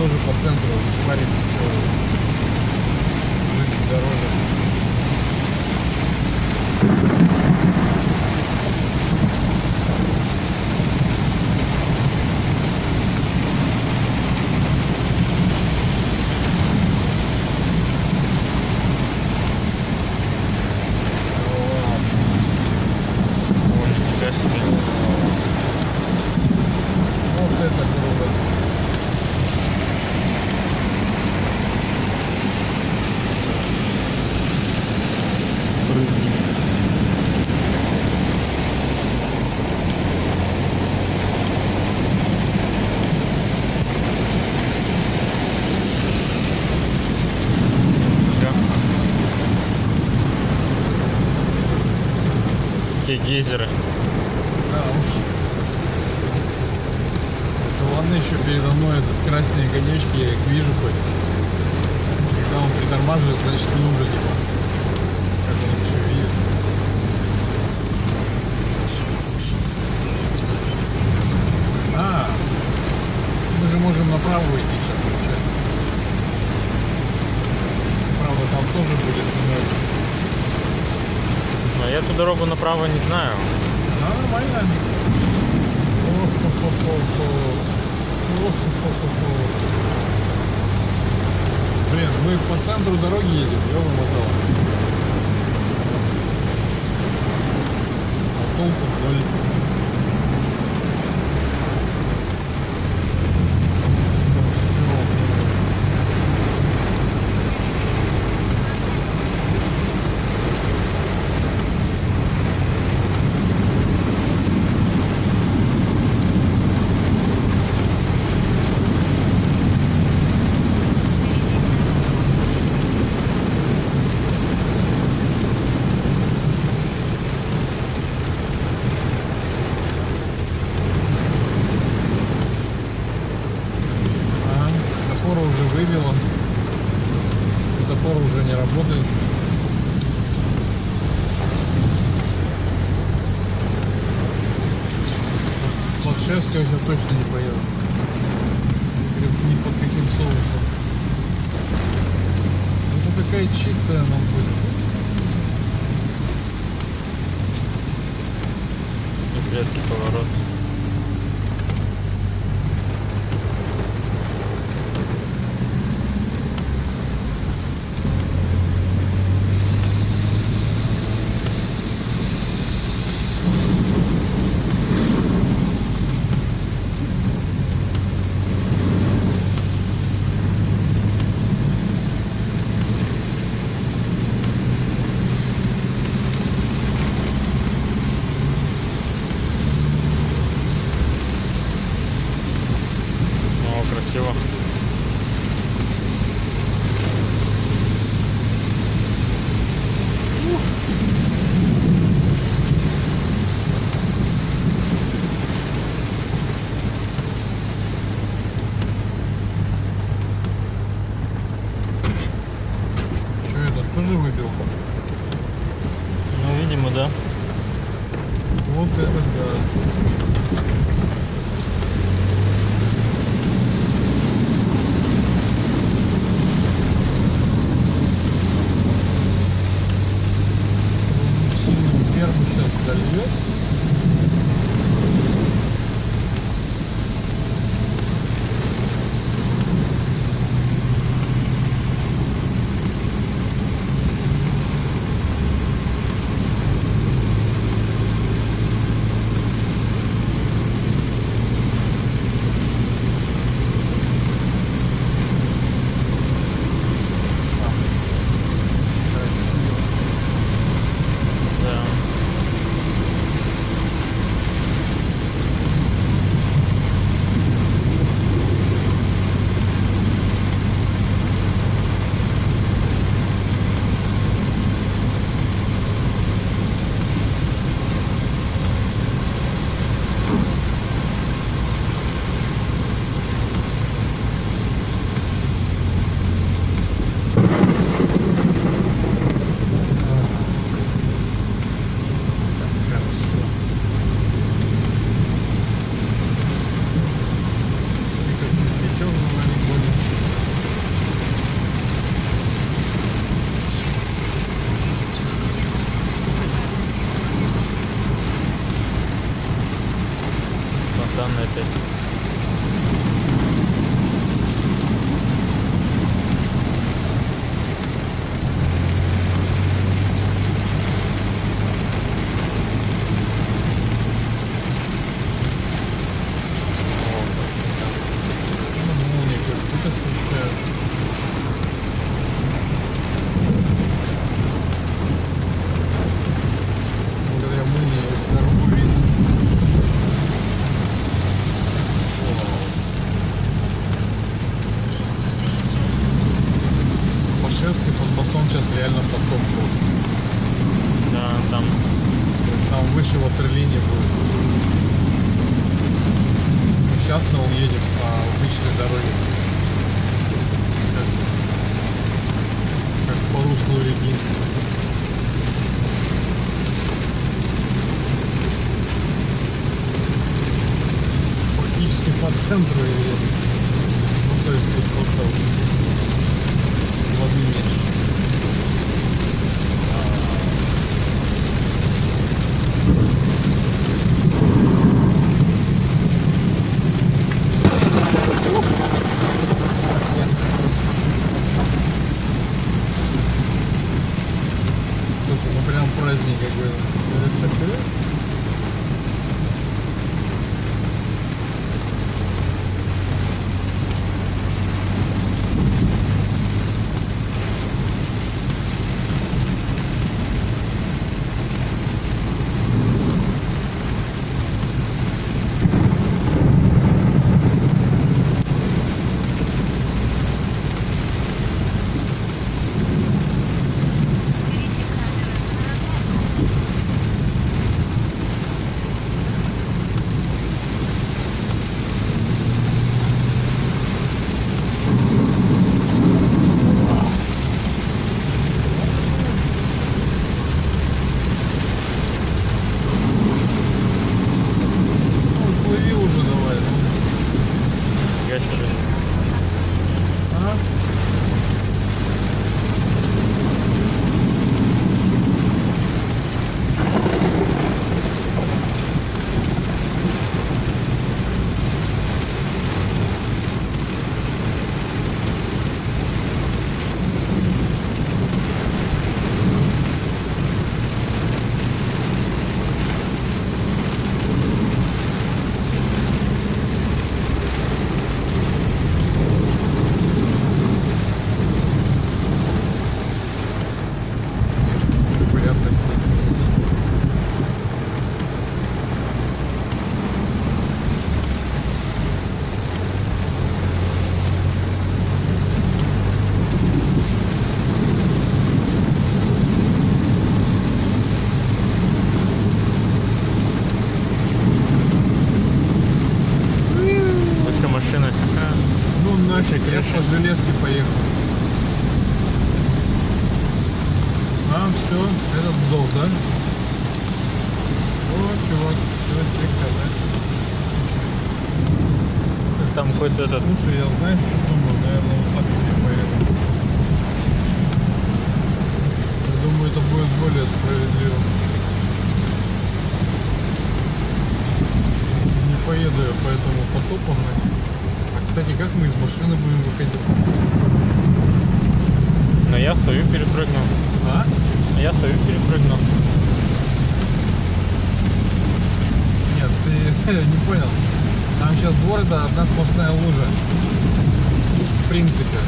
тоже по центру парень жить дороже. Какие гейзеры. Да уж. Ладно еще передо мной этот красные конечки, я их вижу хоть. Когда он притормаживает, значит нужно типа. Как он еще видит. Через 600 метров на светофоре А, мы же можем направо идти сейчас случайно. Правда, там тоже будет много. Эту дорогу направо не знаю. А. О-хо-хо-хо-хо. О-хо-хо-хо-хо. Блин, мы по центру дороги едем, ёбаный мотал. А толку ноль. на светофоре. Впереди Ага, уже вывело. Светофор уже не работает. Подшевская я точно не поеду. Ни под каким соусом. Это такая чистая нам будет. Резкий поворот. О, красиво. Что этот тоже выбил? Ну, видимо, да. Вот это да. Реально потом был. Да, там Там выше ватерлинии будет. Сейчас мы уедем по обычной дороге. Как, как по руслу реки. Фактически по центру едем. Ну то есть тут просто воды меньше. Я по железке поехал. А, все, этот сдох, да? О, чувак, все, тебе кататься. Там какой-то этот... Слушай, я знаешь, что думаю? Наверное, вот так и поеду. Я думаю, это будет более справедливо. Не поеду я по этому потопу. нафиг. Кстати, как мы из машины будем выходить? Но я свою перепрыгнул. А? Я свою перепрыгнул. Нет, ты не понял. Там сейчас города одна сплошная лужа. В принципе.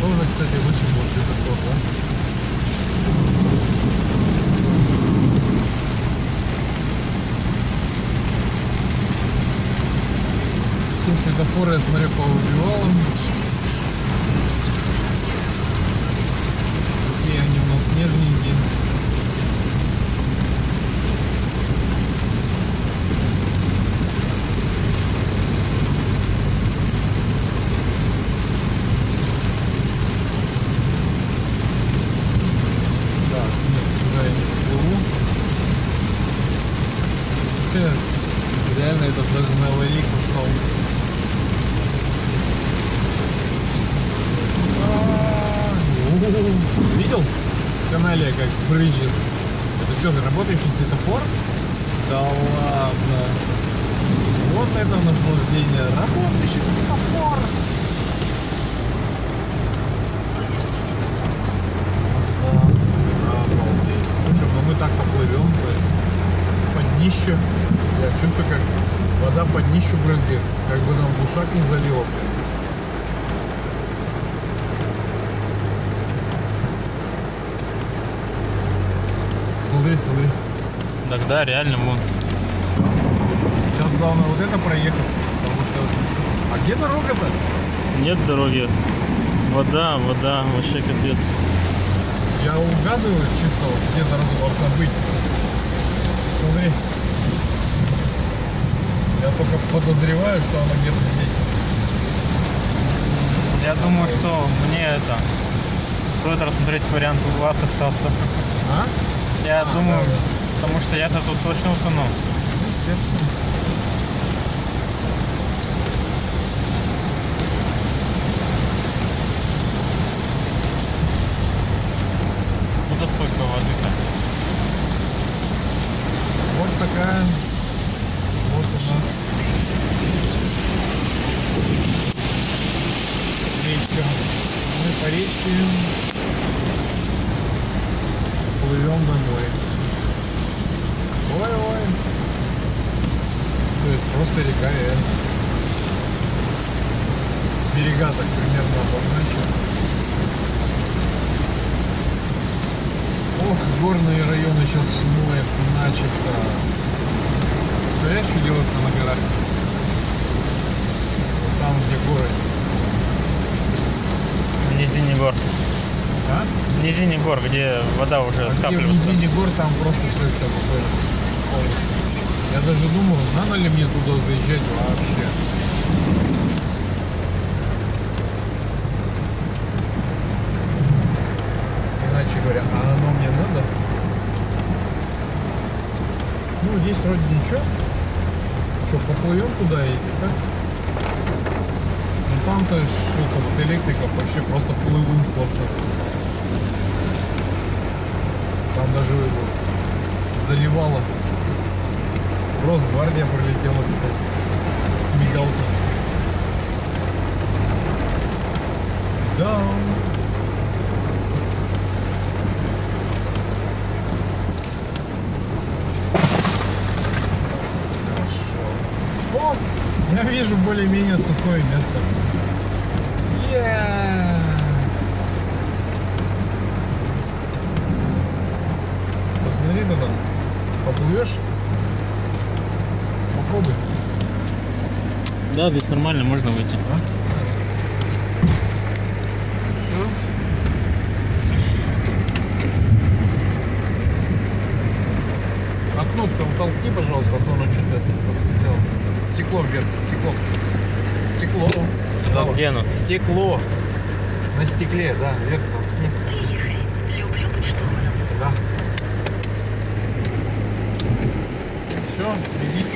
Тоже, кстати, лучше был светофор, да? Все светофоры, я смотрю, повыбивал. Через 600 метров на светофорном повороте. Какие они у нас нежненькие. Так, нет, туда я не поплыву. Э, Реально это даже на аварийку стал. А, Видел? В канале как брызжет. Это что, работающий светофор? Да ладно. Вот это наслаждение. Работающий светофор. Ну мы так поплывем, то есть под днище. Я чувствую, как вода под днищу брызгает. Как бы нам в ушах не залило, блин. Смотри, смотри. Тогда реально мы... Главное вот это проехать. Потому что... А где дорога-то? Нет дороги. Вода, вода, вообще капец. Я угадываю чисто вот где дорога должна быть. Смотри. Я только подозреваю, что она где-то здесь. Я думаю, что мне это стоит рассмотреть вариант у вас остаться. А? Я думаю, да. потому что я-то тут точно утону. Естественно. Куда столько воды-то? Вот такая. Вот у нас Через 200 метров речка. Речке плывем домой. Ой-ой. То есть просто река реально. Берега так примерно обозначены. Ох, горные районы сейчас смоет начисто. Представляешь, что делается на горах? Там, где горы. В низине гор. А? В низине гор, где вода уже А где в скапливается. низине гор там просто все это Я даже думал, надо ли мне туда заезжать вообще. Иначе говоря, а оно мне надо? Ну, здесь вроде ничего. Что, поплывем туда и как? Там-то ж это вот электрика вообще просто плывун сплошной. Там даже его заливало. Росгвардия прилетела, кстати, с мигалкой. Да. Я вижу более-менее сухое место. Yes. Посмотри туда. Поплывешь? Попробуй. Да, здесь нормально, можно выйти. А? Там толкни, пожалуйста, а то оно что-то застряло. Стекло вверх, стекло. Стекло. Право. где оно? Стекло. На стекле, да, вверх толкни. Люблю быть штурманом. Да. Все, иди.